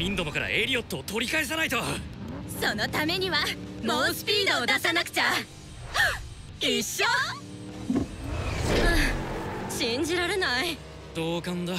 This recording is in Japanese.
インドムからエリオットを取り返さないと。そのためには猛スピードを出さなくちゃ。一緒？信じられない。同感だ。